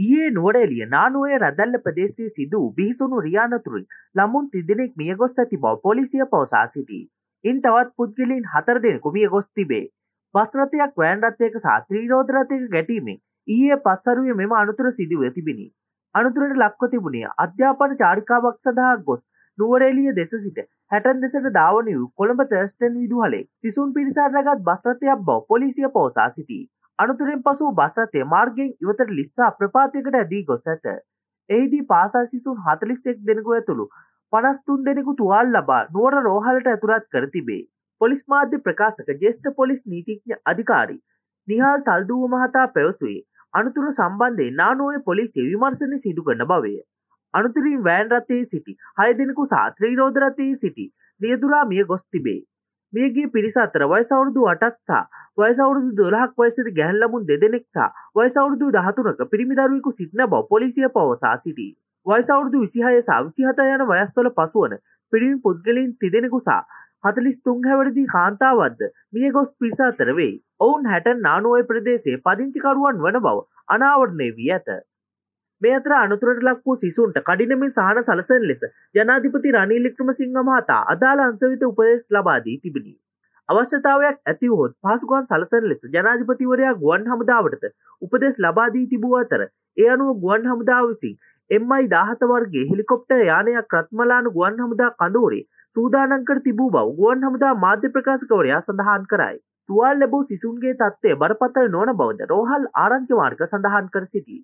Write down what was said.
ඊයේ නුවරඑළිය නානුවය රදල්ල ප්‍රදේශයේ සිදු බිහිසුණු රියානතුරින් ළමුන් තිදෙනෙක් මියගොස් ඇති බව පොලිසිය පවසා සිටී. ඉන් තවත් පුද්ගලයන් හතර දෙනෙකු මියගොස් තිබේ. බස් රථයක් වෑන් රථයක සහ ත්‍රීරෝද රථයක ගැටීමෙන් ඊයේ පස්වරුවේ මෙම අනතුර සිදුව තිබිණි. අනතුරට ලක්ව තිබුණේ අධ්‍යාපන චාරිකාවක් සඳහා ගොස් නුවරඑළිය දෙස සිට හැටන් දෙසට ධාවන වූ කොළඹ තර්ස්ටන් විදුහලේ සිසුන් පිරිසක් රැගත් බස් රථයක් බව පොලිසිය පවසා සිටී. අනතුරෙන් පසු බසතේ මාර්ගයෙන් ඉවතට ලිස්සා ප්‍රපාතයකට ඇදී ගොස් ඇත. එහිදී පාසල් සිසුන් හතලිස්සෙක් දෙනෙකු ඇතුළු පනස්තුන් දෙනෙකු තුවාල් ලබා නුවර රෝහලට ඇතුරත් කර තිබේ. පොලිස් මාධ්‍ය ප්‍රකාශක ජෙෂ්ඨ පොලිස් නීතිඥ අධිකාරී නිහාල් තල්දුව මහතා පැවසුවේ අනතුර සම්බන්ධයෙන් නානුවේ පොලිසිය විමර්ශනය සිදු කරන බවය. අනතුරින් වෑන් රථයේ සිටි හය දෙනෙකු සහ ත්‍රීරෝධ රථයේ සිටි රියදුරා මිය ගොස් තිබේ. මියගිය පිරිස අතර වයස අවුරුදු 8ක් සහ වයස අවුරුදු 12ක් වයසට ගැහැණු ළමුන් දෙදෙනෙක් සහ වයස අවුරුදු 13ක පිරිමි දරුවෙකු සිටින බව පොලිසිය පවසා සිටී. වයස අවුරුදු 26 සහ 27 යන වයස්වල පසුවන පිරිමි පුද්ගලයන් තිදෙනෙකු සහ 43 හැවිරිදි කාන්තාවක්ද මියගොස් පිරිස අතර වෙයි. ඔවුන් හැටන් නානුවය ප්‍රදේශයේ පදිංචිකරුවන් වන බව අනාවරණය වී ඇත. මේ අතර අනතුරට ලක් වූ සිසුන්ට කඩිනමින් සහන සලසන ලෙස ජනාධිපති රනිල් වික්‍රමසිංහ මහතා අදාළ අංශවිත උපදෙස් ලබා දී තිබිණි. අවශ්‍යතාවයක් ඇතිවහොත් පහසුකම් සලසන ලෙස ජනාධිපතිවරයා ගුවන් හමුදාවටද උපදෙස් ලබා දී තිබූ අතර ඒ අනුව ගුවන් හමුදාව විසින් එම්මයි දාහත වර්ගේ හෙලිකොප්ටර් යානයක් රත්මලාන ගුවන් හමුදා කඳවුරේ සූදානම් කර තිබූ බව ගුවන් හමුදා මාධ්‍ය ප්‍රකාශකවරයා සඳහන් කරයි. තුවාල් ලැබූ සිසුන්ගේ තත්ත්වය බරපතල නොවන බවද රෝහල් ආරංචි මාර්ග සඳහන් කර සිටී.